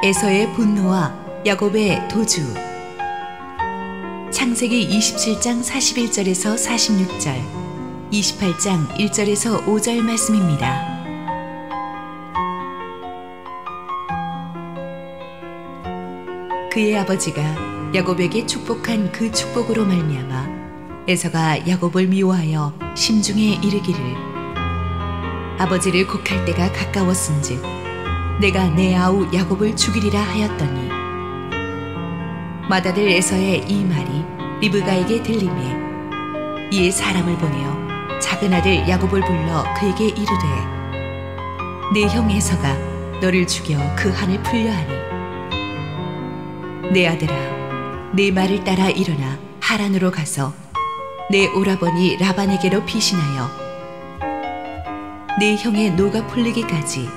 에서의 분노와 야곱의 도주 창세기 27장 41절에서 46절 28장 1절에서 5절 말씀입니다. 그의 아버지가 야곱에게 축복한 그 축복으로 말미암아 에서가 야곱을 미워하여 심중에 이르기를 아버지를 곡할 때가 가까웠은즉 내가 내 아우 야곱을 죽이리라 하였더니. 마다들 에서의 이 말이 리브가에게 들림에 이에 사람을 보내어 작은 아들 야곱을 불러 그에게 이르되 내 형 에서가 너를 죽여 그 한을 풀려 하니. 내 아들아 내 말을 따라 일어나 하란으로 가서 내 오라버니 라반에게로 피신하여 내 형의 노가 풀리기까지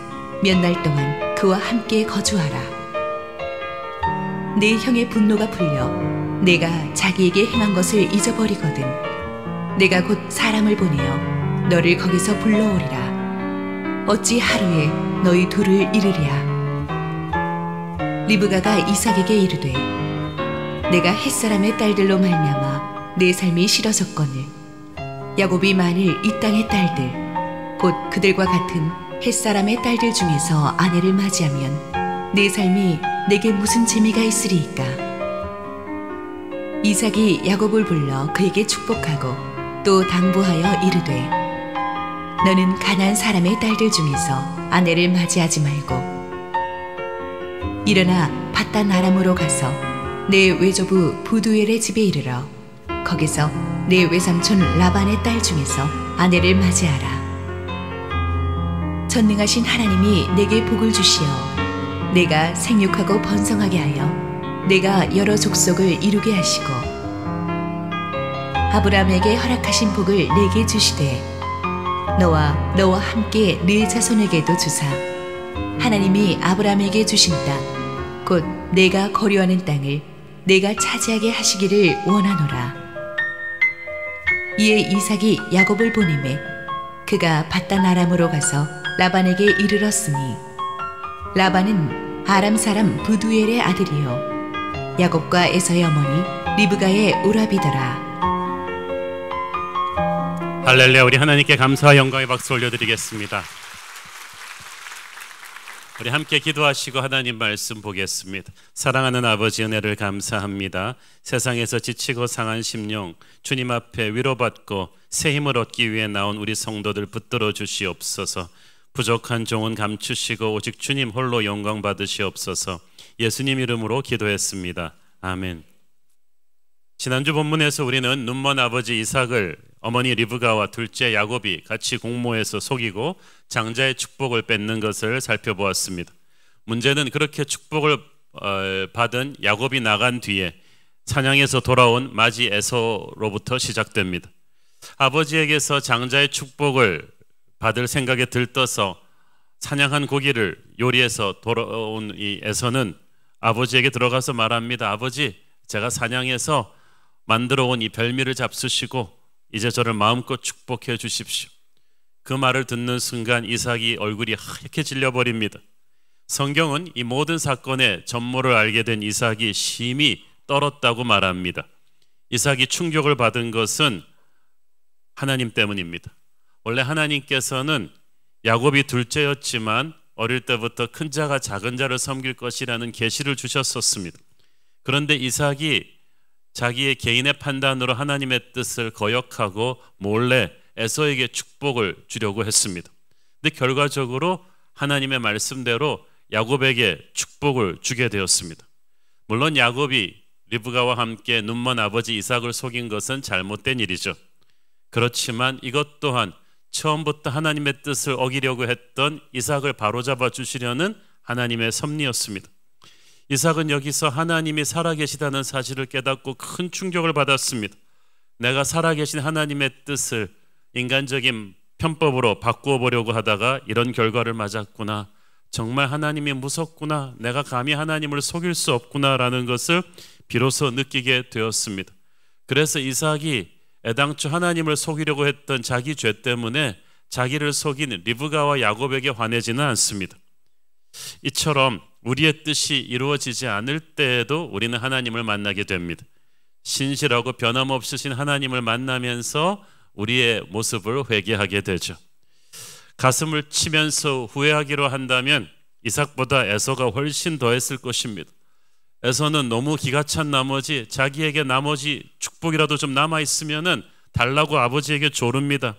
몇 날 동안 그와 함께 거주하라. 내 형의 분노가 풀려 내가 자기에게 행한 것을 잊어버리거든. 내가 곧 사람을 보내어 너를 거기서 불러오리라. 어찌 하루에 너희 둘을 이르랴. 리브가가 이삭에게 이르되 내가 햇사람의 딸들로 말미암아 내 삶이 싫어졌거늘 야곱이 만일 이 땅의 딸들 곧 그들과 같은 햇사람의 딸들 중에서 아내를 맞이하면 내 삶이 내게 무슨 재미가 있으리이까 이삭이 야곱을 불러 그에게 축복하고 또 당부하여 이르되 너는 가난 사람의 딸들 중에서 아내를 맞이하지 말고 일어나 바단 아람으로 가서 내 외조부 부두엘의 집에 이르러 거기서 내 외삼촌 라반의 딸 중에서 아내를 맞이하라. 전능하신 하나님이 내게 복을 주시어 내가 생육하고 번성하게 하여 내가 여러 족속을 이루게 하시고 아브라함에게 허락하신 복을 내게 주시되 너와 너와 함께 네 자손에게도 주사 하나님이 아브라함에게 주신 땅 곧 내가 거류하는 땅을 내가 차지하게 하시기를 원하노라. 이에 이삭이 야곱을 보내매 그가 바단 아람으로 가서 라반에게 이르렀으니 라반은 아람 사람 부두엘의 아들이요 야곱과 에서의 어머니 리브가의 오라비더라 할렐루야 우리 하나님께 감사와 영광의 박수 올려드리겠습니다. 우리 함께 기도하시고 하나님 말씀 보겠습니다. 사랑하는 아버지 은혜를 감사합니다. 세상에서 지치고 상한 심령 주님 앞에 위로받고 새 힘을 얻기 위해 나온 우리 성도들 붙들어 주시옵소서. 부족한 종은 감추시고 오직 주님 홀로 영광 받으시옵소서. 예수님 이름으로 기도했습니다. 아멘. 지난주 본문에서 우리는 눈먼 아버지 이삭을 어머니 리브가와 둘째 야곱이 같이 공모해서 속이고 장자의 축복을 뺏는 것을 살펴보았습니다. 문제는 그렇게 축복을 어, 받은 야곱이 나간 뒤에 사냥에서 돌아온 마지 에서로부터 시작됩니다. 아버지에게서 장자의 축복을 받을 생각에 들떠서 사냥한 고기를 요리해서 돌아온 이 에서는 아버지에게 들어가서 말합니다. 아버지, 제가 사냥해서 만들어 온 이 별미를 잡수시고 이제 저를 마음껏 축복해 주십시오. 그 말을 듣는 순간 이삭이 얼굴이 하얗게 질려 버립니다. 성경은 이 모든 사건의 전모를 알게 된 이삭이 심히 떨었다고 말합니다. 이삭이 충격을 받은 것은 하나님 때문입니다. 원래 하나님께서는 야곱이 둘째였지만 어릴 때부터 큰 자가 작은 자를 섬길 것이라는 계시를 주셨었습니다. 그런데 이삭이 자기의 개인의 판단으로 하나님의 뜻을 거역하고 몰래 에서에게 축복을 주려고 했습니다. 근데 결과적으로 하나님의 말씀대로 야곱에게 축복을 주게 되었습니다. 물론 야곱이 리브가와 함께 눈먼 아버지 이삭을 속인 것은 잘못된 일이죠. 그렇지만 이것 또한 처음부터 하나님의 뜻을 어기려고 했던 이삭을 바로잡아 주시려는 하나님의 섭리였습니다. 이삭은 여기서 하나님이 살아계시다는 사실을 깨닫고 큰 충격을 받았습니다. 내가 살아계신 하나님의 뜻을 인간적인 편법으로 바꾸어 보려고 하다가 이런 결과를 맞았구나. 정말 하나님이 무섭구나. 내가 감히 하나님을 속일 수 없구나라는 것을 비로소 느끼게 되었습니다. 그래서 이삭이 애당초 하나님을 속이려고 했던 자기 죄 때문에 자기를 속인 리브가와 야곱에게 화내지는 않습니다. 이처럼 우리의 뜻이 이루어지지 않을 때에도 우리는 하나님을 만나게 됩니다. 신실하고 변함없으신 하나님을 만나면서 우리의 모습을 회개하게 되죠. 가슴을 치면서 후회하기로 한다면 이삭보다 에서가 훨씬 더했을 것입니다. 에서는 너무 기가 찬 나머지 자기에게 나머지 축복이라도 좀 남아 있으면은 달라고 아버지에게 조릅니다.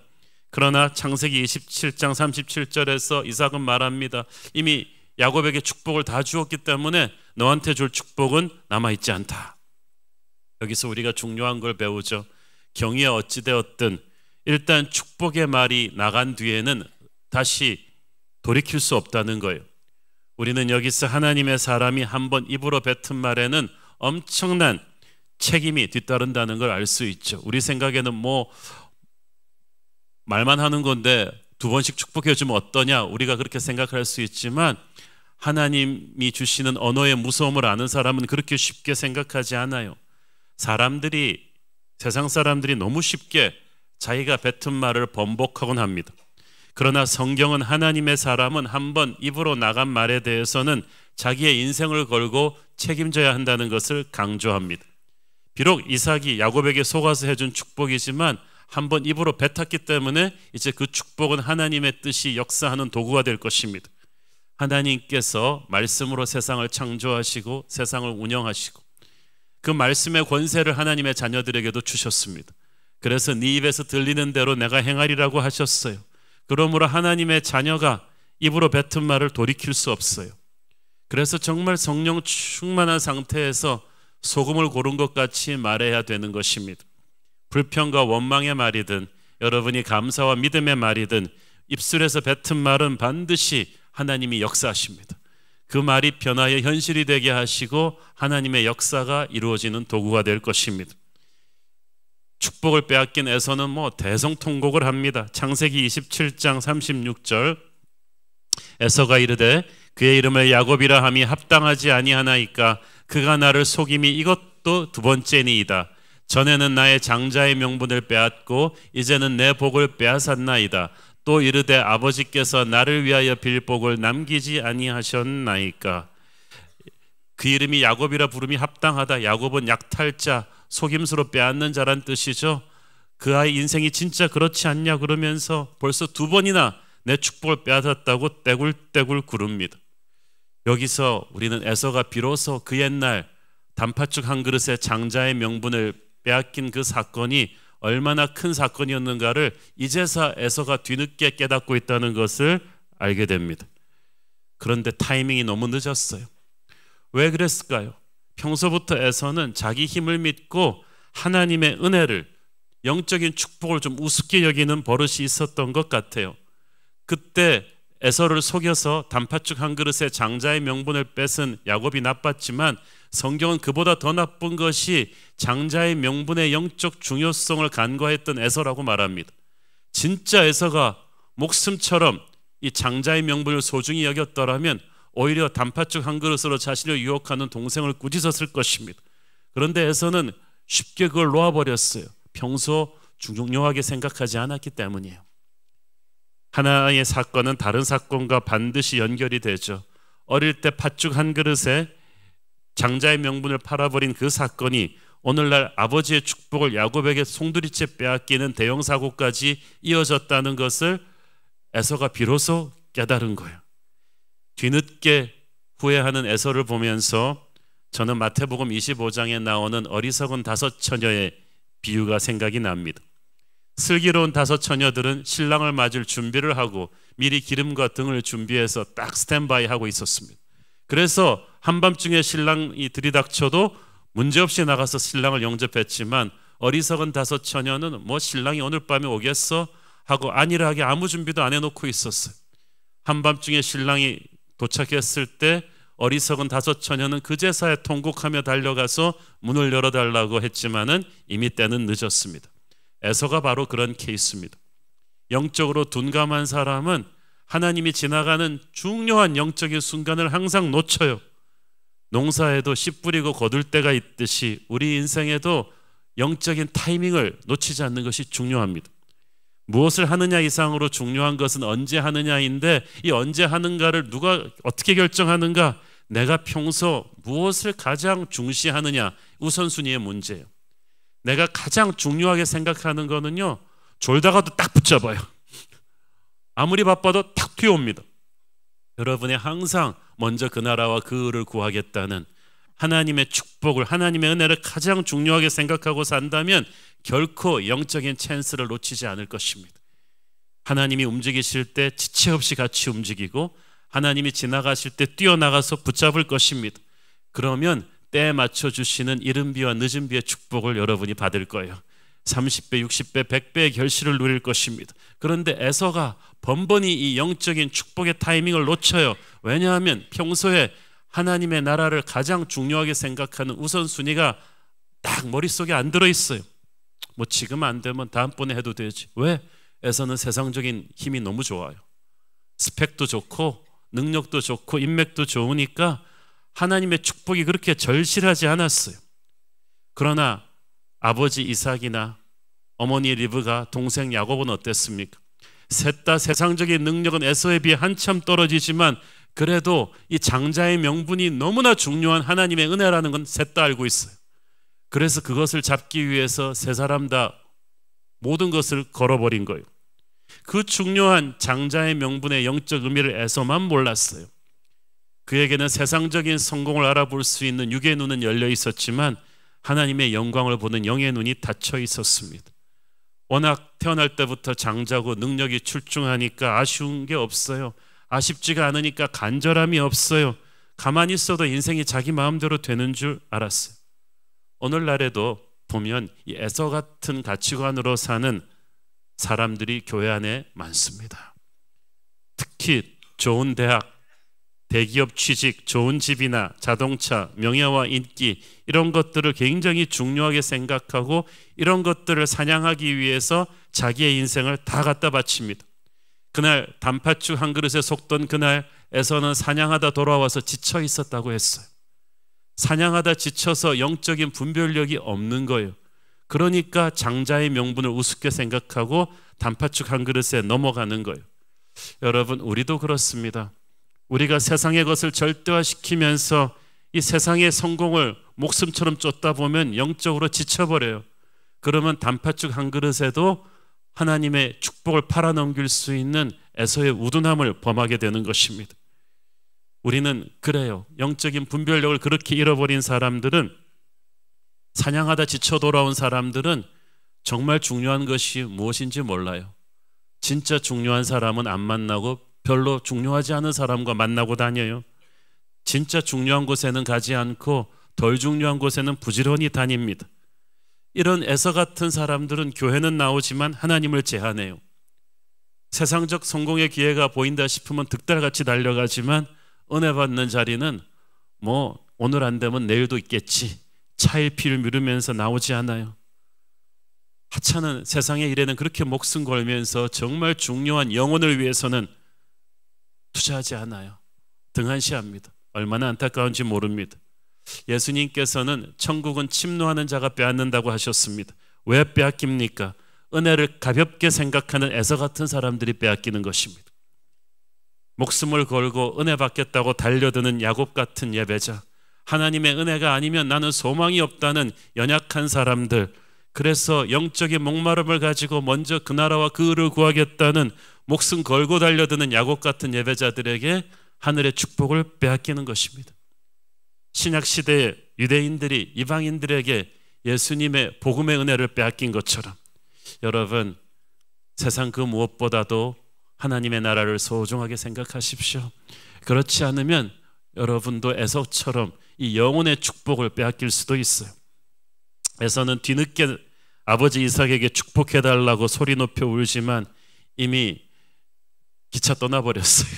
그러나 창세기 27장 37절에서 이삭은 말합니다. 이미 야곱에게 축복을 다 주었기 때문에 너한테 줄 축복은 남아 있지 않다. 여기서 우리가 중요한 걸 배우죠. 경위에 어찌 되었든 일단 축복의 말이 나간 뒤에는 다시 돌이킬 수 없다는 거예요. 우리는 여기서 하나님의 사람이 한번 입으로 뱉은 말에는 엄청난 책임이 뒤따른다는 걸 알 수 있죠. 우리 생각에는 뭐 말만 하는 건데 두 번씩 축복해 주면 어떠냐 우리가 그렇게 생각할 수 있지만 하나님이 주시는 언어의 무서움을 아는 사람은 그렇게 쉽게 생각하지 않아요. 사람들이 세상 사람들이 너무 쉽게 자기가 뱉은 말을 번복하곤 합니다. 그러나 성경은 하나님의 사람은 한번 입으로 나간 말에 대해서는 자기의 인생을 걸고 책임져야 한다는 것을 강조합니다. 비록 이삭이 야곱에게 속아서 해준 축복이지만 한번 입으로 뱉었기 때문에 이제 그 축복은 하나님의 뜻이 역사하는 도구가 될 것입니다. 하나님께서 말씀으로 세상을 창조하시고 세상을 운영하시고 그 말씀의 권세를 하나님의 자녀들에게도 주셨습니다. 그래서 네 입에서 들리는 대로 내가 행하리라고 하셨어요. 그러므로 하나님의 자녀가 입으로 뱉은 말을 돌이킬 수 없어요. 그래서 정말 성령 충만한 상태에서 소금을 고른 것 같이 말해야 되는 것입니다. 불평과 원망의 말이든 여러분이 감사와 믿음의 말이든 입술에서 뱉은 말은 반드시 하나님이 역사하십니다. 그 말이 변화의 현실이 되게 하시고 하나님의 역사가 이루어지는 도구가 될 것입니다. 축복을 빼앗긴 에서는 뭐 대성통곡을 합니다. 창세기 27장 36절 에서가 이르되 그의 이름을 야곱이라 함이 합당하지 아니하나이까 그가 나를 속임이 이것도 두 번째니이다. 전에는 나의 장자의 명분을 빼앗고 이제는 내 복을 빼앗았나이다. 또 이르되 아버지께서 나를 위하여 빌 복을 남기지 아니하셨나이까. 그 이름이 야곱이라 부름이 합당하다. 야곱은 약탈자, 속임수로 빼앗는 자란 뜻이죠. 그 아이 인생이 진짜 그렇지 않냐 그러면서 벌써 두 번이나 내 축복을 빼앗았다고 떼굴떼굴 구릅니다. 여기서 우리는 에서가 비로소 그 옛날 단팥죽 한 그릇에 장자의 명분을 빼앗긴 그 사건이 얼마나 큰 사건이었는가를 이제서 에서가 뒤늦게 깨닫고 있다는 것을 알게 됩니다. 그런데 타이밍이 너무 늦었어요. 왜 그랬을까요? 평소부터 에서는 자기 힘을 믿고 하나님의 은혜를 영적인 축복을 좀 우습게 여기는 버릇이 있었던 것 같아요. 그때 에서를 속여서 단팥죽 한 그릇에 장자의 명분을 뺏은 야곱이 나빴지만 성경은 그보다 더 나쁜 것이 장자의 명분의 영적 중요성을 간과했던 에서라고 말합니다. 진짜 에서가 목숨처럼 이 장자의 명분을 소중히 여겼더라면 오히려 단팥죽 한 그릇으로 자신을 유혹하는 동생을 꾸짖었을 것입니다. 그런데 에서는 쉽게 그걸 놓아버렸어요. 평소 중요하게 생각하지 않았기 때문이에요. 하나의 사건은 다른 사건과 반드시 연결이 되죠. 어릴 때 팥죽 한 그릇에 장자의 명분을 팔아버린 그 사건이 오늘날 아버지의 축복을 야곱에게 송두리째 빼앗기는 대형 사고까지 이어졌다는 것을 에서가 비로소 깨달은 거예요. 뒤늦게 후회하는 에서를 보면서 저는 마태복음 25장에 나오는 어리석은 다섯 처녀의 비유가 생각이 납니다. 슬기로운 다섯 처녀들은 신랑을 맞을 준비를 하고 미리 기름과 등을 준비해서 딱 스탠바이 하고 있었습니다. 그래서 한밤중에 신랑이 들이닥쳐도 문제없이 나가서 신랑을 영접했지만 어리석은 다섯 처녀는 뭐 신랑이 오늘 밤에 오겠어 하고 안일하게 아무 준비도 안 해놓고 있었어요. 한밤중에 신랑이 도착했을 때 어리석은 다섯 처녀는 그 제사에 통곡하며 달려가서 문을 열어달라고 했지만은 이미 때는 늦었습니다. 에서가 바로 그런 케이스입니다. 영적으로 둔감한 사람은 하나님이 지나가는 중요한 영적인 순간을 항상 놓쳐요. 농사에도 씨 뿌리고 거둘 때가 있듯이 우리 인생에도 영적인 타이밍을 놓치지 않는 것이 중요합니다. 무엇을 하느냐 이상으로 중요한 것은 언제 하느냐인데 이 언제 하는가를 누가 어떻게 결정하는가 내가 평소 무엇을 가장 중시하느냐 우선순위의 문제예요. 내가 가장 중요하게 생각하는 거는요. 졸다가도 딱 붙잡아요. 아무리 바빠도 탁 튀어옵니다. 여러분이 항상 먼저 그 나라와 그 의를 구하겠다는 하나님의 축복을 하나님의 은혜를 가장 중요하게 생각하고 산다면 결코 영적인 찬스를 놓치지 않을 것입니다. 하나님이 움직이실 때 지체 없이 같이 움직이고 하나님이 지나가실 때 뛰어나가서 붙잡을 것입니다. 그러면 때에 맞춰 주시는 이른 비와 늦은 비의 축복을 여러분이 받을 거예요. 30배, 60배, 100배의 결실을 누릴 것입니다. 그런데 에서가 번번이 이 영적인 축복의 타이밍을 놓쳐요. 왜냐하면 평소에 하나님의 나라를 가장 중요하게 생각하는 우선순위가 딱 머릿속에 안 들어 있어요. 뭐 지금 안 되면 다음번에 해도 되지. 왜? 에서는 세상적인 힘이 너무 좋아요. 스펙도 좋고 능력도 좋고 인맥도 좋으니까 하나님의 축복이 그렇게 절실하지 않았어요. 그러나 아버지 이삭이나 어머니 리브가 동생 야곱은 어땠습니까? 셋 다 세상적인 능력은 에서에 비해 한참 떨어지지만 그래도 이 장자의 명분이 너무나 중요한 하나님의 은혜라는 건 셋 다 알고 있어요. 그래서 그것을 잡기 위해서 세 사람 다 모든 것을 걸어버린 거예요. 그 중요한 장자의 명분의 영적 의미를 에서만 몰랐어요. 그에게는 세상적인 성공을 알아볼 수 있는 육의 눈은 열려 있었지만 하나님의 영광을 보는 영의 눈이 닫혀 있었습니다. 워낙 태어날 때부터 장자고 능력이 출중하니까 아쉬운 게 없어요. 아쉽지가 않으니까 간절함이 없어요. 가만히 있어도 인생이 자기 마음대로 되는 줄 알았어요. 오늘날에도 보면 이 에서 같은 가치관으로 사는 사람들이 교회 안에 많습니다. 특히 좋은 대학, 대기업 취직, 좋은 집이나 자동차, 명예와 인기 이런 것들을 굉장히 중요하게 생각하고 이런 것들을 사냥하기 위해서 자기의 인생을 다 갖다 바칩니다. 그날 단팥죽 한 그릇에 속던 그날에서는 사냥하다 돌아와서 지쳐 있었다고 했어요. 사냥하다 지쳐서 영적인 분별력이 없는 거예요. 그러니까 장자의 명분을 우습게 생각하고 단팥죽 한 그릇에 넘어가는 거예요. 여러분, 우리도 그렇습니다. 우리가 세상의 것을 절대화시키면서 이 세상의 성공을 목숨처럼 쫓다 보면 영적으로 지쳐버려요. 그러면 단팥죽 한 그릇에도 하나님의 축복을 팔아넘길 수 있는 에서의 우둔함을 범하게 되는 것입니다. 우리는 그래요. 영적인 분별력을 그렇게 잃어버린 사람들은 사냥하다 지쳐 돌아온 사람들은 정말 중요한 것이 무엇인지 몰라요. 진짜 중요한 사람은 안 만나고 별로 중요하지 않은 사람과 만나고 다녀요. 진짜 중요한 곳에는 가지 않고 덜 중요한 곳에는 부지런히 다닙니다. 이런 애서 같은 사람들은 교회는 나오지만 하나님을 제한해요. 세상적 성공의 기회가 보인다 싶으면 득달같이 달려가지만 은혜 받는 자리는 뭐 오늘 안 되면 내일도 있겠지. 차의 피를 미루면서 나오지 않아요. 하찮은 세상의 일에는 그렇게 목숨 걸면서 정말 중요한 영혼을 위해서는 투자하지 않아요. 등한시합니다. 얼마나 안타까운지 모릅니다. 예수님께서는 천국은 침노하는 자가 빼앗는다고 하셨습니다. 왜 빼앗깁니까? 은혜를 가볍게 생각하는 애서 같은 사람들이 빼앗기는 것입니다. 목숨을 걸고 은혜 받겠다고 달려드는 야곱 같은 예배자, 하나님의 은혜가 아니면 나는 소망이 없다는 연약한 사람들, 그래서 영적인 목마름을 가지고 먼저 그 나라와 그 의를 구하겠다는 목숨 걸고 달려드는 야곱 같은 예배자들에게 하늘의 축복을 빼앗기는 것입니다. 신약 시대의 유대인들이 이방인들에게 예수님의 복음의 은혜를 빼앗긴 것처럼 여러분 세상 그 무엇보다도 하나님의 나라를 소중하게 생각하십시오. 그렇지 않으면 여러분도 에서처럼 이 영혼의 축복을 빼앗길 수도 있어요. 에서는 뒤늦게 아버지 이삭에게 축복해 달라고 소리 높여 울지만 이미 기차 떠나버렸어요.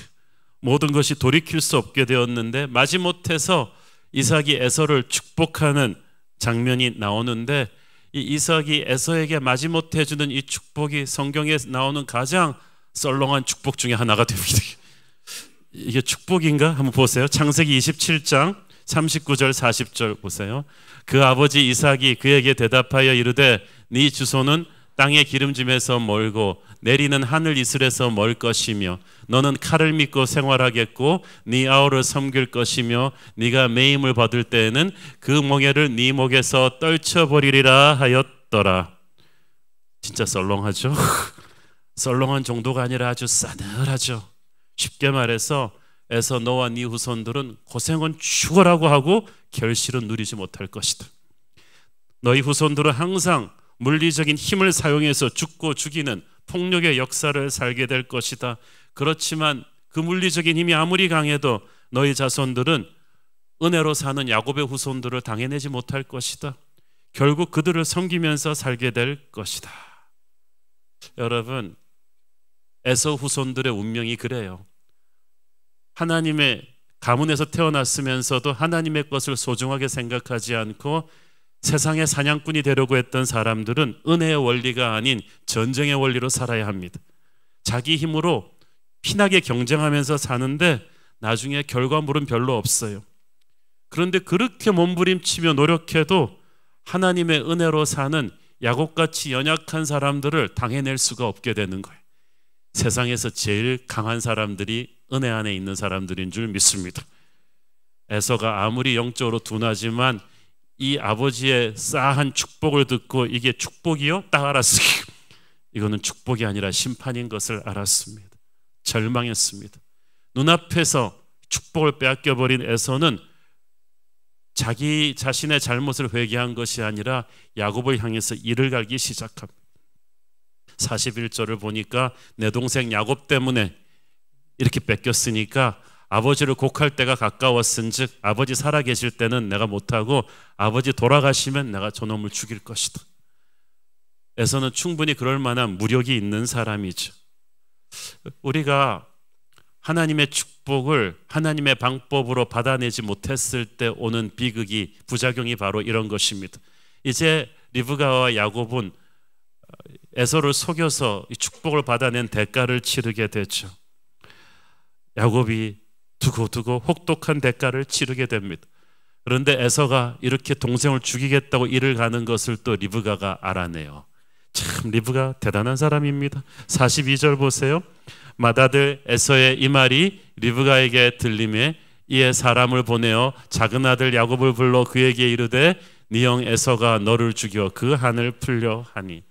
모든 것이 돌이킬 수 없게 되었는데 마지못해서 이삭이 에서를 축복하는 장면이 나오는데 이 이삭이 에서에게 마지못해 주는 이 축복이 성경에 나오는 가장 썰렁한 축복 중에 하나가 됩니다. 이게 축복인가? 한번 보세요. 창세기 27장 39절 40절 보세요. 그 아버지 이삭이 그에게 대답하여 이르되 네 주소는 땅의 기름짐에서 멀고 내리는 하늘 이슬에서 멀 것이며 너는 칼을 믿고 생활하겠고 네 아우를 섬길 것이며 네가 매임을 받을 때에는 그 멍에를 네 목에서 떨쳐버리리라 하였더라. 진짜 썰렁하죠? 썰렁한 정도가 아니라 아주 싸늘하죠. 쉽게 말해서 에서 너와 네 후손들은 고생은 죽어라고 하고 결실은 누리지 못할 것이다. 너희 후손들은 항상 물리적인 힘을 사용해서 죽고 죽이는 폭력의 역사를 살게 될 것이다. 그렇지만 그 물리적인 힘이 아무리 강해도 너희 자손들은 은혜로 사는 야곱의 후손들을 당해내지 못할 것이다. 결국 그들을 섬기면서 살게 될 것이다. 여러분, 에서 후손들의 운명이 그래요. 하나님의 가문에서 태어났으면서도 하나님의 것을 소중하게 생각하지 않고 세상의 사냥꾼이 되려고 했던 사람들은 은혜의 원리가 아닌 전쟁의 원리로 살아야 합니다. 자기 힘으로 피나게 경쟁하면서 사는데 나중에 결과물은 별로 없어요. 그런데 그렇게 몸부림치며 노력해도 하나님의 은혜로 사는 야곱같이 연약한 사람들을 당해낼 수가 없게 되는 거예요. 세상에서 제일 강한 사람들이 은혜 안에 있는 사람들인 줄 믿습니다. 에서가 아무리 영적으로 둔하지만 이 아버지의 싸한 축복을 듣고 이게 축복이요? 딱 알았어요. 이거는 축복이 아니라 심판인 것을 알았습니다. 절망했습니다. 눈앞에서 축복을 빼앗겨 버린 에서는 자기 자신의 잘못을 회개한 것이 아니라 야곱을 향해서 이를 갈기 시작합니다. 41절을 보니까 내 동생 야곱 때문에 이렇게 뺏겼으니까 아버지를 곡할 때가 가까웠은즉 아버지 살아 계실 때는 내가 못하고 아버지 돌아가시면 내가 저놈을 죽일 것이다. 에서는 충분히 그럴 만한 무력이 있는 사람이죠. 우리가 하나님의 축복을 하나님의 방법으로 받아내지 못했을 때 오는 비극이 부작용이 바로 이런 것입니다. 이제 리브가와 야곱은 에서를 속여서 축복을 받아낸 대가를 치르게 되죠. 야곱이 두고두고 혹독한 대가를 치르게 됩니다. 그런데 에서가 이렇게 동생을 죽이겠다고 일을 가는 것을 또 리브가가 알아내요. 참 리브가 대단한 사람입니다. 42절 보세요. 맏아들 에서의 이 말이 리브가에게 들림에 이에 사람을 보내어 작은 아들 야곱을 불러 그에게 이르되 니형 네 에서가 너를 죽여 그 한을 풀려 하니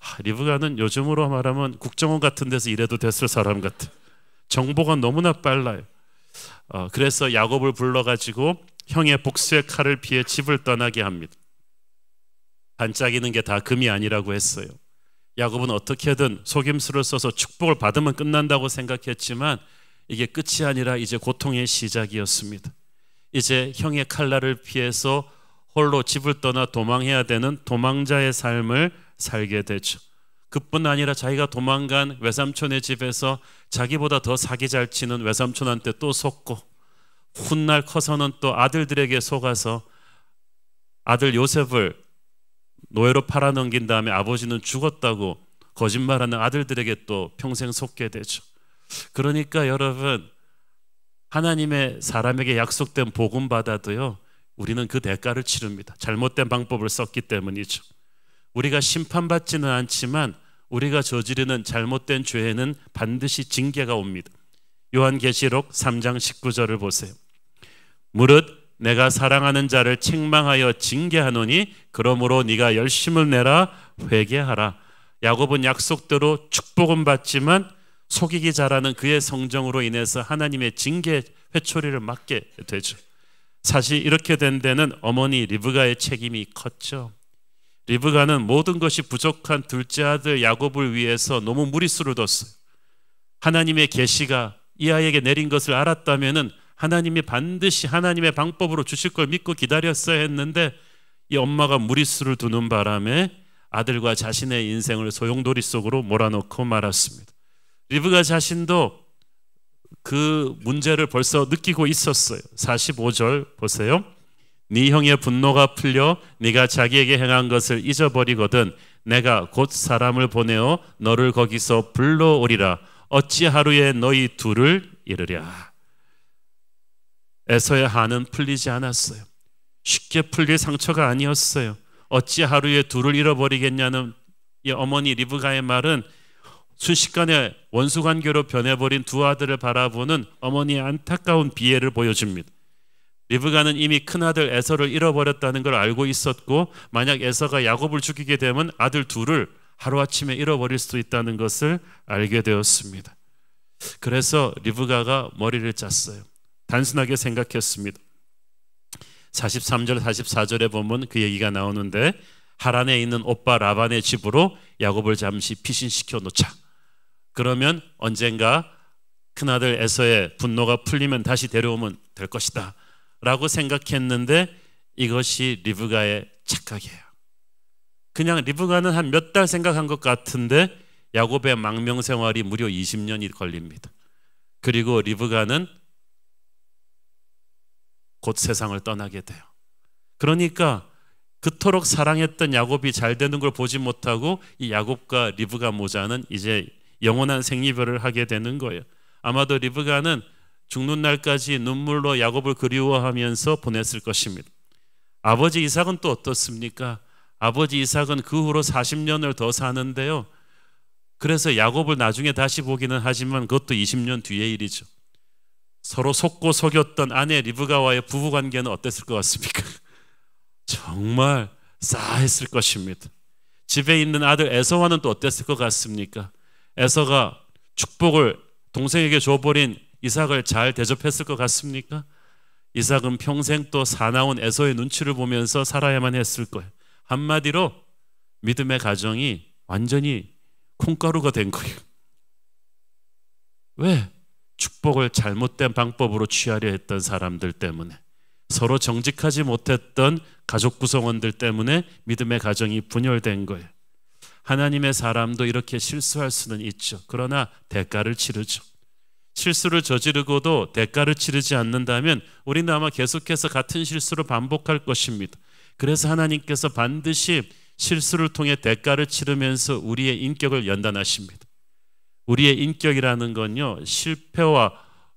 아, 리브가는 요즘으로 말하면 국정원 같은 데서 일해도 됐을 사람 같아. 정보가 너무나 빨라요. 어, 그래서 야곱을 불러가지고 형의 복수의 칼을 피해 집을 떠나게 합니다. 반짝이는 게 다 금이 아니라고 했어요. 야곱은 어떻게든 속임수를 써서 축복을 받으면 끝난다고 생각했지만 이게 끝이 아니라 이제 고통의 시작이었습니다. 이제 형의 칼날을 피해서 홀로 집을 떠나 도망해야 되는 도망자의 삶을 살게 되죠. 그뿐 아니라 자기가 도망간 외삼촌의 집에서 자기보다 더 사기 잘 치는 외삼촌한테 또 속고 훗날 커서는 또 아들들에게 속아서 아들 요셉을 노예로 팔아넘긴 다음에 아버지는 죽었다고 거짓말하는 아들들에게 또 평생 속게 되죠. 그러니까 여러분 하나님의 사람에게 약속된 복음 받아도요 우리는 그 대가를 치릅니다. 잘못된 방법을 썼기 때문이죠. 우리가 심판받지는 않지만 우리가 저지르는 잘못된 죄에는 반드시 징계가 옵니다. 요한계시록 3장 19절을 보세요. 무릇 내가 사랑하는 자를 책망하여 징계하노니 그러므로 네가 열심을 내라 회개하라. 야곱은 약속대로 축복은 받지만 속이기 잘하는 그의 성정으로 인해서 하나님의 징계 회초리를 맞게 되죠. 사실 이렇게 된 데는 어머니 리브가의 책임이 컸죠. 리브가는 모든 것이 부족한 둘째 아들 야곱을 위해서 너무 무리수를 뒀어요. 하나님의 계시가 이 아이에게 내린 것을 알았다면은 하나님이 반드시 하나님의 방법으로 주실 걸 믿고 기다렸어야 했는데 이 엄마가 무리수를 두는 바람에 아들과 자신의 인생을 소용돌이 속으로 몰아넣고 말았습니다. 리브가 자신도 그 문제를 벌써 느끼고 있었어요. 45절 보세요. 네 형의 분노가 풀려 네가 자기에게 행한 것을 잊어버리거든 내가 곧 사람을 보내어 너를 거기서 불러오리라. 어찌 하루에 너희 둘을 이르랴? 에서의 한은 풀리지 않았어요. 쉽게 풀릴 상처가 아니었어요. 어찌 하루에 둘을 잃어버리겠냐는 이 어머니 리브가의 말은 순식간에 원수 관계로 변해버린 두 아들을 바라보는 어머니의 안타까운 비애를 보여줍니다. 리브가는 이미 큰아들 에서를 잃어버렸다는 걸 알고 있었고 만약 에서가 야곱을 죽이게 되면 아들 둘을 하루아침에 잃어버릴 수도 있다는 것을 알게 되었습니다. 그래서 리브가가 머리를 짰어요. 단순하게 생각했습니다. 43절 44절에 보면 그 얘기가 나오는데 하란에 있는 오빠 라반의 집으로 야곱을 잠시 피신시켜 놓자. 그러면 언젠가 큰아들 에서의 분노가 풀리면 다시 데려오면 될 것이다. 라고 생각했는데 이것이 리브가의 착각이에요. 그냥 리브가는 한 몇 달 생각한 것 같은데 야곱의 망명 생활이 무려 20년이 걸립니다. 그리고 리브가는 곧 세상을 떠나게 돼요. 그러니까 그토록 사랑했던 야곱이 잘 되는 걸 보지 못하고 이 야곱과 리브가 모자는 이제 영원한 생이별을 하게 되는 거예요. 아마도 리브가는 죽는 날까지 눈물로 야곱을 그리워하면서 보냈을 것입니다. 아버지 이삭은 또 어떻습니까? 아버지 이삭은 그 후로 40년을 더 사는데요. 그래서 야곱을 나중에 다시 보기는 하지만 그것도 20년 뒤의 일이죠. 서로 속고 속였던 아내 리브가와의 부부 관계는 어땠을 것 같습니까? 정말 싸했을 것입니다. 집에 있는 아들 에서와는 또 어땠을 것 같습니까? 에서가 축복을 동생에게 줘버린 이삭을 잘 대접했을 것 같습니까? 이삭은 평생 또 사나운 에서의 눈치를 보면서 살아야만 했을 거예요. 한마디로 믿음의 가정이 완전히 콩가루가 된 거예요. 왜? 축복을 잘못된 방법으로 취하려 했던 사람들 때문에 서로 정직하지 못했던 가족 구성원들 때문에 믿음의 가정이 분열된 거예요. 하나님의 사람도 이렇게 실수할 수는 있죠. 그러나 대가를 치르죠. 실수를 저지르고도 대가를 치르지 않는다면 우리는 아마 계속해서 같은 실수를 반복할 것입니다. 그래서 하나님께서 반드시 실수를 통해 대가를 치르면서 우리의 인격을 연단하십니다. 우리의 인격이라는 건요, 실패와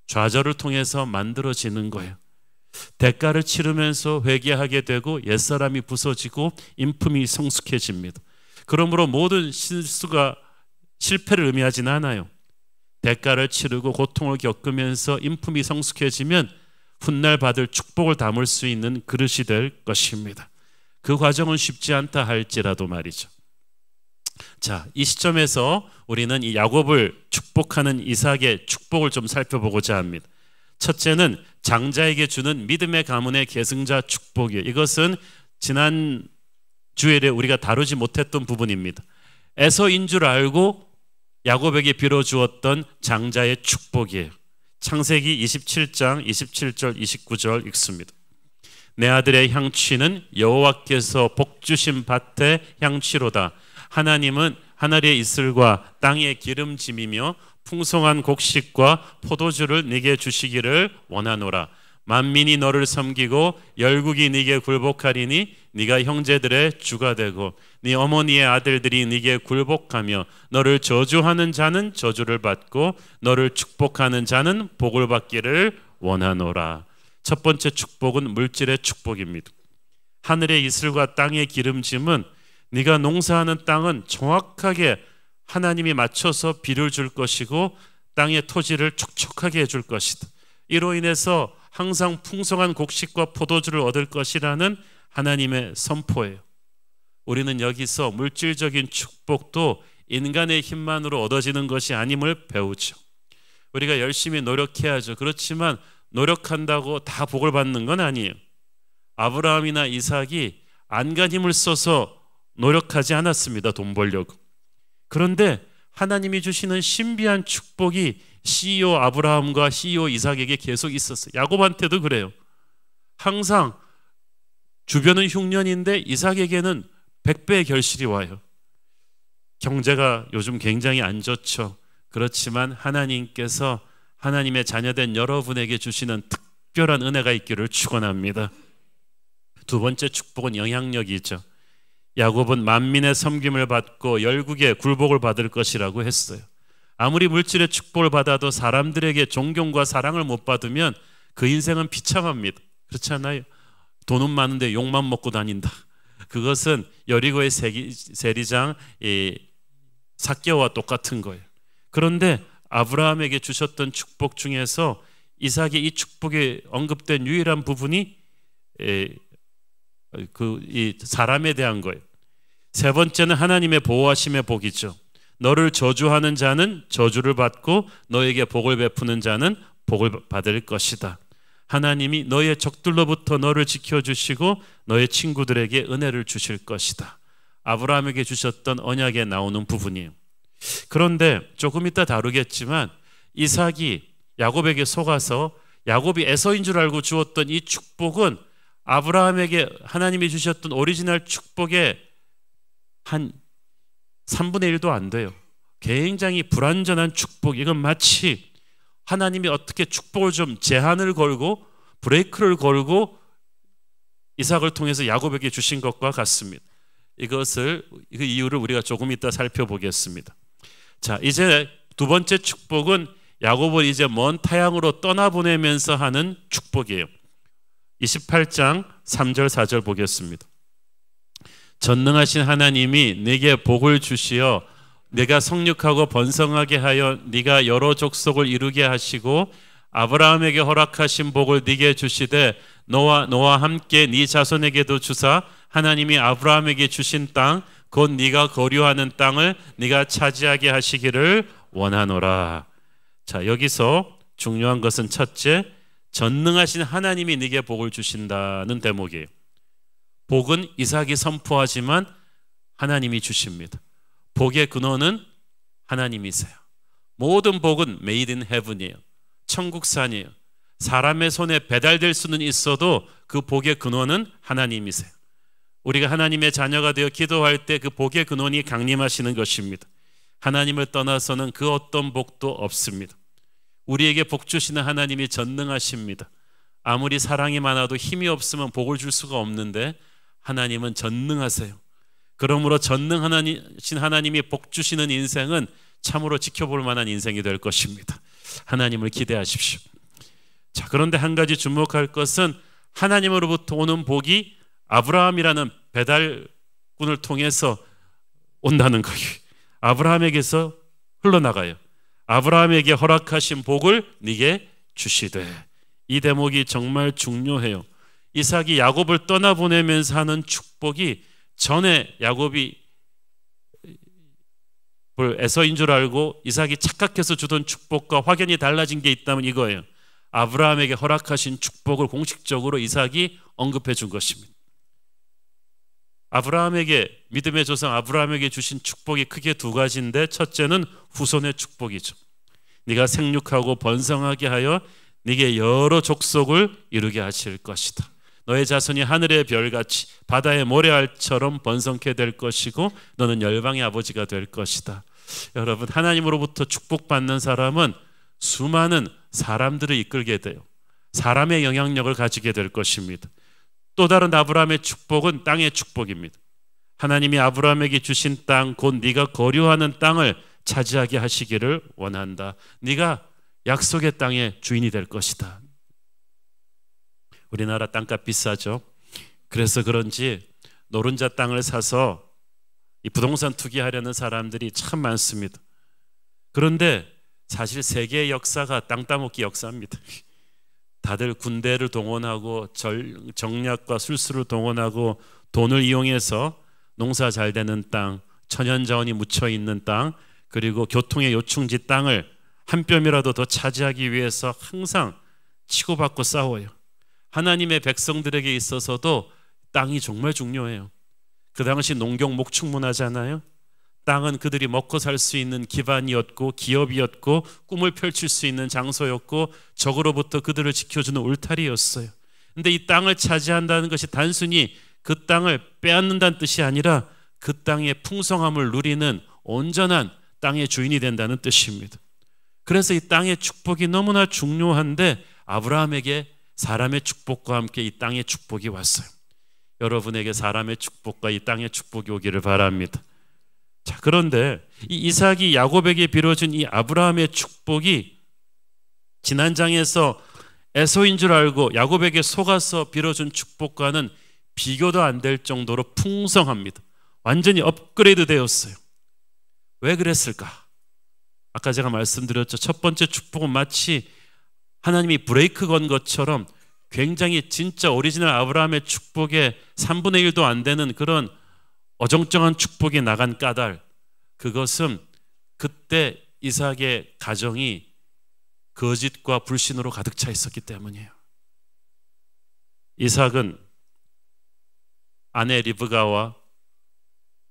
좌절을 통해서 만들어지는 거예요. 대가를 치르면서 회개하게 되고 옛사람이 부서지고 인품이 성숙해집니다. 그러므로 모든 실수가 실패를 의미하지는 않아요. 대가를 치르고 고통을 겪으면서 인품이 성숙해지면 훗날 받을 축복을 담을 수 있는 그릇이 될 것입니다. 그 과정은 쉽지 않다 할지라도 말이죠. 자, 이 시점에서 우리는 이 야곱을 축복하는 이삭의 축복을 좀 살펴보고자 합니다. 첫째는 장자에게 주는 믿음의 가문의 계승자 축복이에요. 이것은 지난 주일에 우리가 다루지 못했던 부분입니다. 에서인 줄 알고 야곱에게 빌어 주었던 장자의 축복이에요. 창세기 27장 27절 29절 읽습니다. 내 아들의 향취는 여호와께서 복 주신 밭의 향취로다. 하나님은 하늘의 이슬과 땅의 기름짐이며 풍성한 곡식과 포도주를 네게 주시기를 원하노라. 만민이 너를 섬기고 열국이 네게 굴복하리니 네가 형제들의 주가 되고 네 어머니의 아들들이 네게 굴복하며 너를 저주하는 자는 저주를 받고 너를 축복하는 자는 복을 받기를 원하노라. 첫 번째 축복은 물질의 축복입니다. 하늘의 이슬과 땅의 기름짐은 네가 농사하는 땅은 정확하게 하나님이 맞춰서 비를 줄 것이고 땅의 토지를 촉촉하게 해줄 것이다. 이로 인해서 항상 풍성한 곡식과 포도주를 얻을 것이라는 하나님의 선포예요. 우리는 여기서 물질적인 축복도 인간의 힘만으로 얻어지는 것이 아님을 배우죠. 우리가 열심히 노력해야죠. 그렇지만 노력한다고 다 복을 받는 건 아니에요. 아브라함이나 이삭이 안간 힘을 써서 노력하지 않았습니다. 돈 벌려고. 그런데 하나님이 주시는 신비한 축복이 CEO 아브라함과 CEO 이삭에게 계속 있었어요. 야곱한테도 그래요. 항상 주변은 흉년인데 이삭에게는 백배의 결실이 와요. 경제가 요즘 굉장히 안 좋죠. 그렇지만 하나님께서 하나님의 자녀된 여러분에게 주시는 특별한 은혜가 있기를 축원합니다. 두 번째 축복은 영향력이죠. 야곱은 만민의 섬김을 받고 열국의 굴복을 받을 것이라고 했어요. 아무리 물질의 축복을 받아도 사람들에게 존경과 사랑을 못 받으면 그 인생은 비참합니다. 그렇지 않아요? 돈은 많은데 욕만 먹고 다닌다. 그것은 여리고의 세리장 사개와 똑같은 거예요. 그런데 아브라함에게 주셨던 축복 중에서 이삭의 이 축복에 언급된 유일한 부분이 그 이 사람에 대한 거예요. 세 번째는 하나님의 보호하심의 복이죠. 너를 저주하는 자는 저주를 받고 너에게 복을 베푸는 자는 복을 받을 것이다. 하나님이 너의 적들로부터 너를 지켜주시고 너의 친구들에게 은혜를 주실 것이다. 아브라함에게 주셨던 언약에 나오는 부분이에요. 그런데 조금 이따 다루겠지만 이삭이 야곱에게 속아서 야곱이 에서인 줄 알고 주었던 이 축복은 아브라함에게 하나님이 주셨던 오리지널 축복의 한 3분의 1도 안 돼요. 굉장히 불완전한 축복. 이건 마치 하나님이 어떻게 축복을 좀 제한을 걸고 브레이크를 걸고 이삭을 통해서 야곱에게 주신 것과 같습니다. 이것을 그 이유를 우리가 조금 이따 살펴보겠습니다. 자, 이제 두 번째 축복은 야곱을 이제 먼 타향으로 떠나보내면서 하는 축복이에요. 28장 3절 4절 보겠습니다. 전능하신 하나님이 내게 복을 주시어 내가 성육하고 번성하게 하여 네가 여러 족속을 이루게 하시고 아브라함에게 허락하신 복을 네게 주시되 너와 너와 함께 네 자손에게도 주사 하나님이 아브라함에게 주신 땅 곧 네가 거류하는 땅을 네가 차지하게 하시기를 원하노라. 자, 여기서 중요한 것은 첫째 전능하신 하나님이 네게 복을 주신다는 대목이에요. 복은 이삭이 선포하지만 하나님이 주십니다. 복의 근원은 하나님이세요. 모든 복은 made in heaven이에요. 천국산이에요. 사람의 손에 배달될 수는 있어도 그 복의 근원은 하나님이세요. 우리가 하나님의 자녀가 되어 기도할 때 그 복의 근원이 강림하시는 것입니다. 하나님을 떠나서는 그 어떤 복도 없습니다. 우리에게 복 주시는 하나님이 전능하십니다. 아무리 사랑이 많아도 힘이 없으면 복을 줄 수가 없는데 하나님은 전능하세요. 그러므로 전능하신 하나님이 복 주시는 인생은 참으로 지켜볼 만한 인생이 될 것입니다. 하나님을 기대하십시오. 자, 그런데 한 가지 주목할 것은 하나님으로부터 오는 복이 아브라함이라는 배달꾼을 통해서 온다는 거예요. 아브라함에게서 흘러나가요. 아브라함에게 허락하신 복을 네게 주시되 이 대목이 정말 중요해요. 이삭이 야곱을 떠나보내면서 하는 축복이 전에 야곱이 에서인 줄 알고 이삭이 착각해서 주던 축복과 확연히 달라진 게 있다면 이거예요. 아브라함에게 허락하신 축복을 공식적으로 이삭이 언급해 준 것입니다. 아브라함에게 믿음의 조상 아브라함에게 주신 축복이 크게 두 가지인데 첫째는 후손의 축복이죠. 네가 생육하고 번성하게 하여 네게 여러 족속을 이루게 하실 것이다. 너의 자손이 하늘의 별같이 바다의 모래알처럼 번성케 될 것이고 너는 열방의 아버지가 될 것이다. 여러분 하나님으로부터 축복받는 사람은 수많은 사람들을 이끌게 돼요. 사람의 영향력을 가지게 될 것입니다. 또 다른 아브라함의 축복은 땅의 축복입니다. 하나님이 아브라함에게 주신 땅, 곧 네가 거류하는 땅을 차지하게 하시기를 원한다. 네가 약속의 땅의 주인이 될 것이다. 우리나라 땅값 비싸죠. 그래서 그런지 노른자 땅을 사서 이 부동산 투기하려는 사람들이 참 많습니다. 그런데 사실 세계의 역사가 땅 따먹기 역사입니다. 다들 군대를 동원하고 정략과 술수를 동원하고 돈을 이용해서 농사 잘 되는 땅, 천연 자원이 묻혀 있는 땅, 그리고 교통의 요충지 땅을 한 뼘이라도 더 차지하기 위해서 항상 치고받고 싸워요. 하나님의 백성들에게 있어서도 땅이 정말 중요해요. 그 당시 농경 목축 문화잖아요. 땅은 그들이 먹고 살 수 있는 기반이었고 기업이었고 꿈을 펼칠 수 있는 장소였고 적으로부터 그들을 지켜주는 울타리였어요. 근데 이 땅을 차지한다는 것이 단순히 그 땅을 빼앗는다는 뜻이 아니라 그 땅의 풍성함을 누리는 온전한 땅의 주인이 된다는 뜻입니다. 그래서 이 땅의 축복이 너무나 중요한데 아브라함에게 사람의 축복과 함께 이 땅의 축복이 왔어요. 여러분에게 사람의 축복과 이 땅의 축복이 오기를 바랍니다. 자, 그런데 이 이삭이 야곱에게 빌어준 이 아브라함의 축복이 지난 장에서 에서인 줄 알고 야곱에게 속아서 빌어준 축복과는 비교도 안 될 정도로 풍성합니다. 완전히 업그레이드 되었어요. 왜 그랬을까? 아까 제가 말씀드렸죠. 첫 번째 축복은 마치 하나님이 브레이크 건 것처럼 굉장히 진짜 오리지널 아브라함의 축복의 3분의 1도 안 되는 그런 어정쩡한 축복이 나간 까닭. 그것은 그때 이삭의 가정이 거짓과 불신으로 가득 차 있었기 때문이에요. 이삭은 아내 리브가와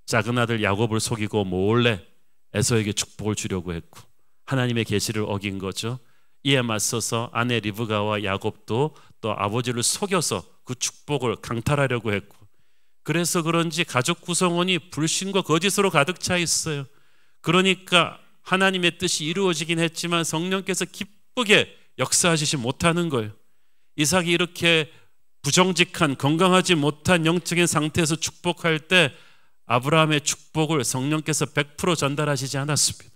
작은 아들 야곱을 속이고 몰래 에서에게 축복을 주려고 했고 하나님의 계시를 어긴 거죠. 이에 맞서서 아내 리브가와 야곱도 또 아버지를 속여서 그 축복을 강탈하려고 했고 그래서 그런지 가족 구성원이 불신과 거짓으로 가득 차 있어요. 그러니까 하나님의 뜻이 이루어지긴 했지만 성령께서 기쁘게 역사하시지 못하는 거예요. 이삭이 이렇게 부정직한 건강하지 못한 영적인 상태에서 축복할 때 아브라함의 축복을 성령께서 100% 전달하시지 않았습니다.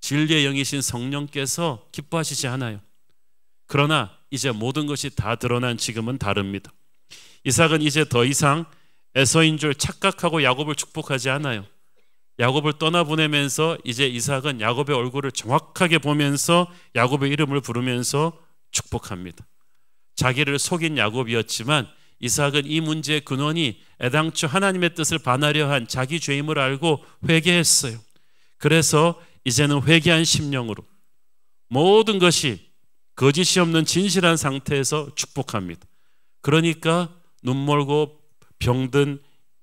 진리의 영이신 성령께서 기뻐하시지 않아요. 그러나 이제 모든 것이 다 드러난 지금은 다릅니다. 이삭은 이제 더 이상 에서인 줄 착각하고 야곱을 축복하지 않아요. 야곱을 떠나보내면서 이제 이삭은 야곱의 얼굴을 정확하게 보면서 야곱의 이름을 부르면서 축복합니다. 자기를 속인 야곱이었지만 이삭은 이 문제의 근원이 애당초 하나님의 뜻을 반하려 한 자기 죄임을 알고 회개했어요. 그래서 이제는 회개한 심령으로 모든 것이 거짓이 없는 진실한 상태에서 축복합니다. 그러니까 눈 멀고 병든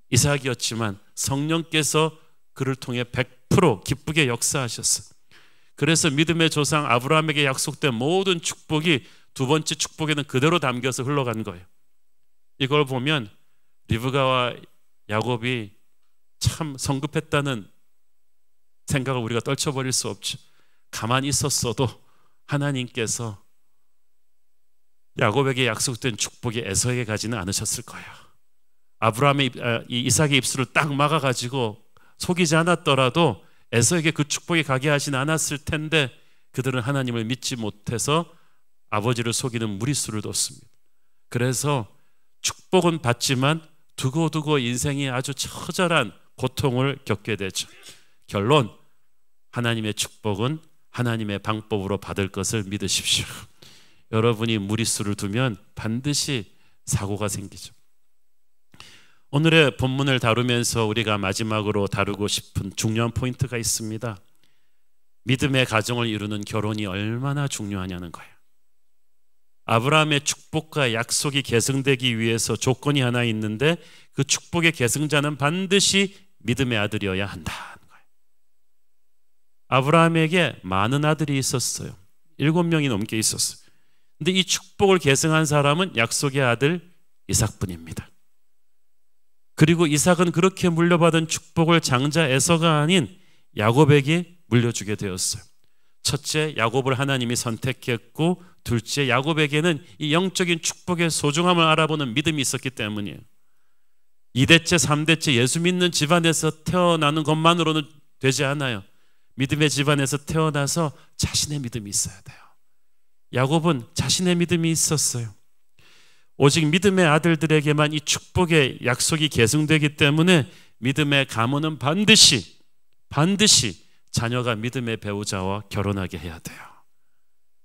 이삭이었지만 성령께서 그를 통해 100% 기쁘게 역사하셨어요. 그래서 믿음의 조상 아브라함에게 약속된 모든 축복이 두 번째 축복에는 그대로 담겨서 흘러간 거예요. 이걸 보면 리브가와 야곱이 참 성급했다는 생각을 우리가 떨쳐버릴 수 없죠. 가만히 있었어도 하나님께서 야곱에게 약속된 축복이 에서에게 가지는 않으셨을 거예요. 아브라함의 아, 이삭의 입술을 딱 막아가지고 속이지 않았더라도 에서에게 그 축복이 가게 하진 않았을 텐데 그들은 하나님을 믿지 못해서 아버지를 속이는 무리수를 뒀습니다. 그래서 축복은 받지만 두고두고 인생이 아주 처절한 고통을 겪게 되죠. 결론 하나님의 축복은 하나님의 방법으로 받을 것을 믿으십시오. 여러분이 무리수를 두면 반드시 사고가 생기죠. 오늘의 본문을 다루면서 우리가 마지막으로 다루고 싶은 중요한 포인트가 있습니다. 믿음의 가정을 이루는 결혼이 얼마나 중요하냐는 거예요. 아브라함의 축복과 약속이 계승되기 위해서 조건이 하나 있는데 그 축복의 계승자는 반드시 믿음의 아들이어야 한다는 거예요. 아브라함에게 많은 아들이 있었어요. 일곱 명이 넘게 있었어요. 근데 이 축복을 계승한 사람은 약속의 아들 이삭뿐입니다. 그리고 이삭은 그렇게 물려받은 축복을 장자 에서가 아닌 야곱에게 물려주게 되었어요. 첫째 야곱을 하나님이 선택했고 둘째 야곱에게는 이 영적인 축복의 소중함을 알아보는 믿음이 있었기 때문이에요. 2대째, 3대째 예수 믿는 집안에서 태어나는 것만으로는 되지 않아요. 믿음의 집안에서 태어나서 자신의 믿음이 있어야 돼요. 야곱은 자신의 믿음이 있었어요. 오직 믿음의 아들들에게만 이 축복의 약속이 계승되기 때문에 믿음의 가문은 반드시 반드시 자녀가 믿음의 배우자와 결혼하게 해야 돼요.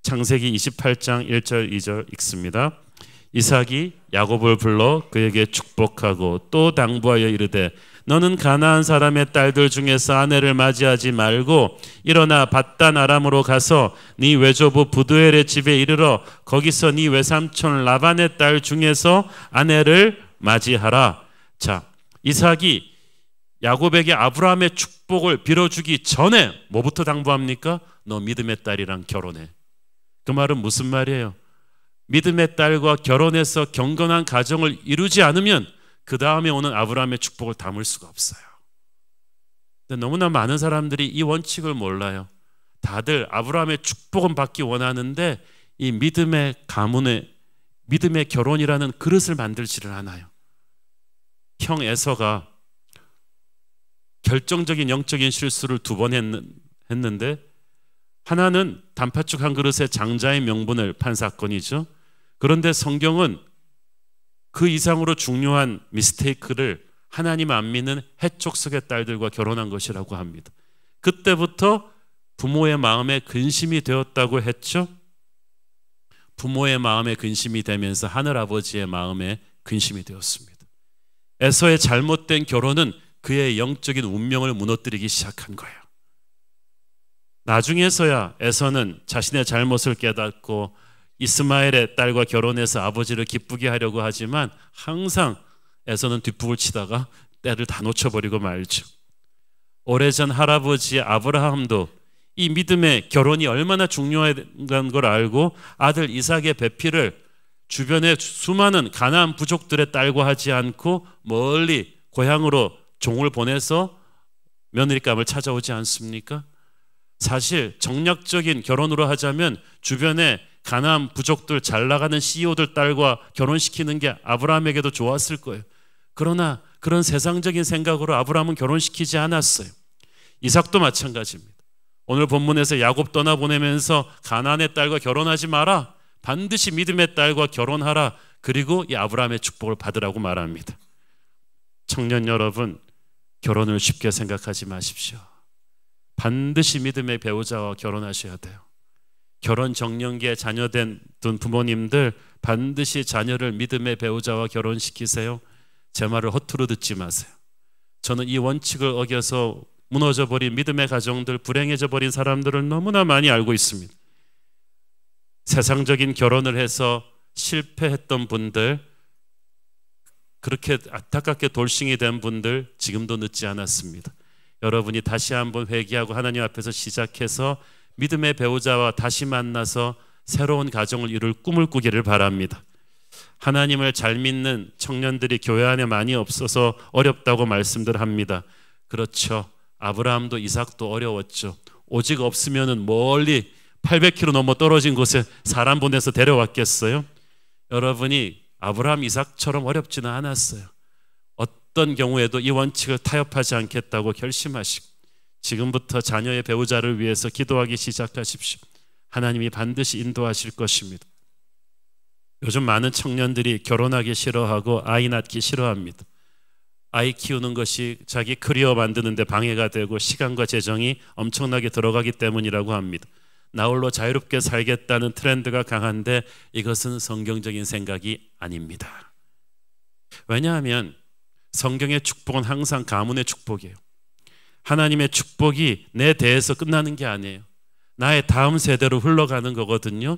창세기 28장 1절 2절 읽습니다. 이삭이 야곱을 불러 그에게 축복하고 또 당부하여 이르되 너는 가나안 사람의 딸들 중에서 아내를 맞이하지 말고 일어나 바단 아람으로 가서 네 외조부 부두엘의 집에 이르러 거기서 네 외삼촌 라반의 딸 중에서 아내를 맞이하라. 자, 이삭이 야곱에게 아브라함의 축복을 빌어주기 전에 뭐부터 당부합니까? 너 믿음의 딸이랑 결혼해. 그 말은 무슨 말이에요? 믿음의 딸과 결혼해서 경건한 가정을 이루지 않으면 그 다음에 오는 아브라함의 축복을 담을 수가 없어요. 너무나 많은 사람들이 이 원칙을 몰라요. 다들 아브라함의 축복은 받기 원하는데 이 믿음의 가문의 믿음의 결혼이라는 그릇을 만들지를 않아요. 형 에서가 결정적인 영적인 실수를 두 번 했는데 하나는 단팥죽 한 그릇의 장자의 명분을 판 사건이죠. 그런데 성경은 그 이상으로 중요한 미스테이크를 하나님 안 믿는 해촉석의 딸들과 결혼한 것이라고 합니다. 그때부터 부모의 마음에 근심이 되었다고 했죠. 부모의 마음에 근심이 되면서 하늘 아버지의 마음에 근심이 되었습니다. 에서의 잘못된 결혼은 그의 영적인 운명을 무너뜨리기 시작한 거예요. 나중에서야 에서는 자신의 잘못을 깨닫고 이스마엘의 딸과 결혼해서 아버지를 기쁘게 하려고 하지만 항상 에서는 뒷북을 치다가 때를 다 놓쳐버리고 말죠. 오래전 할아버지 아브라함도 이 믿음의 결혼이 얼마나 중요한 걸 알고 아들 이삭의 배필을 주변의 수많은 가나안 부족들의 딸과 하지 않고 멀리 고향으로 종을 보내서 며느리감을 찾아오지 않습니까? 사실 정략적인 결혼으로 하자면 주변에 가나안 부족들 잘 나가는 CEO들 딸과 결혼시키는 게 아브라함에게도 좋았을 거예요. 그러나 그런 세상적인 생각으로 아브라함은 결혼시키지 않았어요. 이삭도 마찬가지입니다. 오늘 본문에서 야곱 떠나보내면서 가나안의 딸과 결혼하지 마라. 반드시 믿음의 딸과 결혼하라. 그리고 이 아브라함의 축복을 받으라고 말합니다. 청년 여러분, 결혼을 쉽게 생각하지 마십시오. 반드시 믿음의 배우자와 결혼하셔야 돼요. 결혼 정년기에 자녀 된 부모님들 반드시 자녀를 믿음의 배우자와 결혼시키세요. 제 말을 허투루 듣지 마세요. 저는 이 원칙을 어겨서 무너져 버린 믿음의 가정들, 불행해져 버린 사람들을 너무나 많이 알고 있습니다. 세상적인 결혼을 해서 실패했던 분들, 그렇게 안타깝게 돌싱이 된 분들 지금도 늦지 않았습니다. 여러분이 다시 한번 회개하고 하나님 앞에서 시작해서 믿음의 배우자와 다시 만나서 새로운 가정을 이룰 꿈을 꾸기를 바랍니다. 하나님을 잘 믿는 청년들이 교회 안에 많이 없어서 어렵다고 말씀들 합니다. 그렇죠. 아브라함도 이삭도 어려웠죠. 오직 없으면은 멀리 800km 넘어 떨어진 곳에 사람 보내서 데려왔겠어요? 여러분이 아브라함 이삭처럼 어렵지는 않았어요. 어떤 경우에도 이 원칙을 타협하지 않겠다고 결심하시고 지금부터 자녀의 배우자를 위해서 기도하기 시작하십시오. 하나님이 반드시 인도하실 것입니다. 요즘 많은 청년들이 결혼하기 싫어하고 아이 낳기 싫어합니다. 아이 키우는 것이 자기 커리어 만드는데 방해가 되고 시간과 재정이 엄청나게 들어가기 때문이라고 합니다. 나홀로 자유롭게 살겠다는 트렌드가 강한데 이것은 성경적인 생각이 아닙니다. 왜냐하면 성경의 축복은 항상 가문의 축복이에요. 하나님의 축복이 내 대에서 끝나는 게 아니에요. 나의 다음 세대로 흘러가는 거거든요.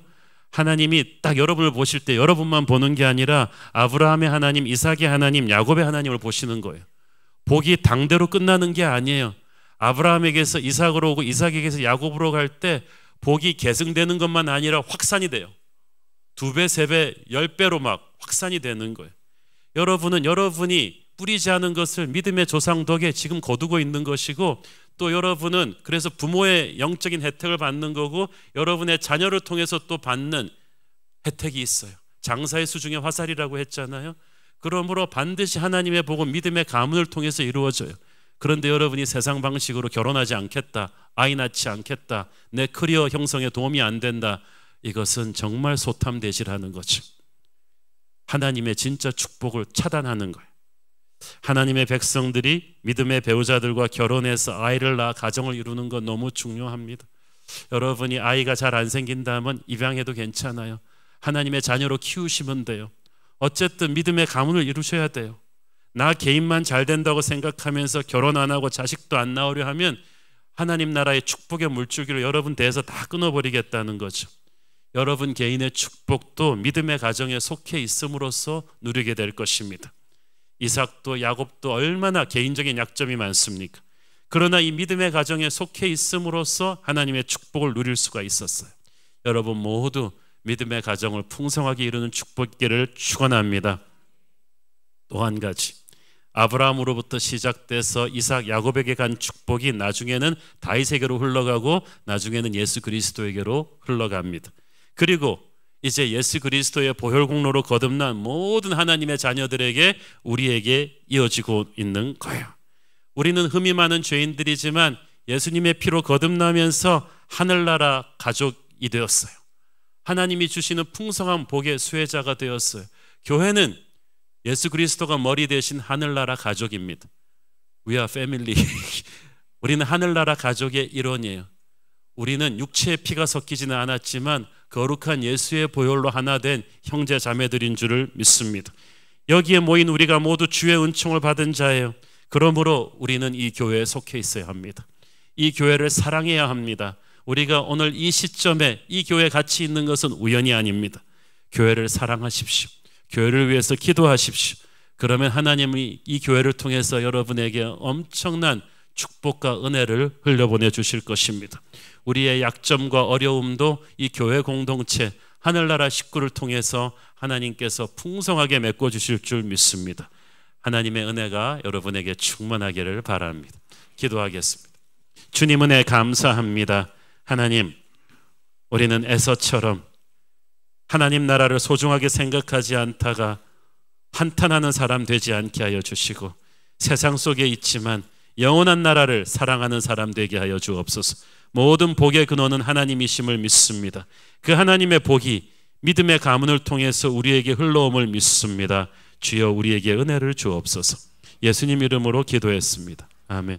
하나님이 딱 여러분을 보실 때 여러분만 보는 게 아니라 아브라함의 하나님, 이삭의 하나님, 야곱의 하나님을 보시는 거예요. 복이 당대로 끝나는 게 아니에요. 아브라함에게서 이삭으로 오고 이삭에게서 야곱으로 갈 때 복이 계승되는 것만 아니라 확산이 돼요. 두 배, 세 배, 열 배로 막 확산이 되는 거예요. 여러분은 여러분이 뿌리지 않은 것을 믿음의 조상 덕에 지금 거두고 있는 것이고 또 여러분은 그래서 부모의 영적인 혜택을 받는 거고 여러분의 자녀를 통해서 또 받는 혜택이 있어요. 장사의 수중의 화살이라고 했잖아요. 그러므로 반드시 하나님의 복은 믿음의 가문을 통해서 이루어져요. 그런데 여러분이 세상 방식으로 결혼하지 않겠다, 아이 낳지 않겠다, 내 커리어 형성에 도움이 안 된다. 이것은 정말 소탐대실하는 거죠. 하나님의 진짜 축복을 차단하는 거예요. 하나님의 백성들이 믿음의 배우자들과 결혼해서 아이를 낳아 가정을 이루는 건 너무 중요합니다. 여러분이 아이가 잘 안 생긴다면 입양해도 괜찮아요. 하나님의 자녀로 키우시면 돼요. 어쨌든 믿음의 가문을 이루셔야 돼요. 나 개인만 잘 된다고 생각하면서 결혼 안 하고 자식도 안 나오려 하면 하나님 나라의 축복의 물줄기를 여러분 대해서 다 끊어버리겠다는 거죠. 여러분 개인의 축복도 믿음의 가정에 속해 있음으로써 누리게 될 것입니다. 이삭도 야곱도 얼마나 개인적인 약점이 많습니까? 그러나 이 믿음의 가정에 속해 있음으로써 하나님의 축복을 누릴 수가 있었어요. 여러분 모두 믿음의 가정을 풍성하게 이루는 축복기를 축원합니다. 또 한 가지 아브라함으로부터 시작돼서 이삭 야곱에게 간 축복이 나중에는 다윗에게로 흘러가고 나중에는 예수 그리스도에게로 흘러갑니다. 그리고 이제 예수 그리스도의 보혈 공로로 거듭난 모든 하나님의 자녀들에게 우리에게 이어지고 있는 거예요. 우리는 흠이 많은 죄인들이지만 예수님의 피로 거듭나면서 하늘나라 가족이 되었어요. 하나님이 주시는 풍성한 복의 수혜자가 되었어요. 교회는 예수 그리스도가 머리 대신 하늘나라 가족입니다. We are family. 우리는 하늘나라 가족의 일원이에요. 우리는 육체의 피가 섞이지는 않았지만 거룩한 예수의 보혈로 하나 된 형제 자매들인 줄을 믿습니다. 여기에 모인 우리가 모두 주의 은총을 받은 자예요. 그러므로 우리는 이 교회에 속해 있어야 합니다. 이 교회를 사랑해야 합니다. 우리가 오늘 이 시점에 이 교회에 같이 있는 것은 우연이 아닙니다. 교회를 사랑하십시오. 교회를 위해서 기도하십시오. 그러면 하나님이 이 교회를 통해서 여러분에게 엄청난 축복과 은혜를 흘려보내 주실 것입니다. 우리의 약점과 어려움도 이 교회 공동체 하늘나라 식구를 통해서 하나님께서 풍성하게 메꿔 주실 줄 믿습니다. 하나님의 은혜가 여러분에게 충만하기를 바랍니다. 기도하겠습니다. 주님 은혜 감사합니다. 하나님, 우리는 에서처럼 하나님 나라를 소중하게 생각하지 않다가 한탄하는 사람 되지 않게 하여 주시고 세상 속에 있지만 영원한 나라를 사랑하는 사람 되게 하여 주옵소서. 모든 복의 근원은 하나님이심을 믿습니다. 그 하나님의 복이 믿음의 가문을 통해서 우리에게 흘러옴을 믿습니다. 주여 우리에게 은혜를 주옵소서. 예수님 이름으로 기도했습니다. 아멘.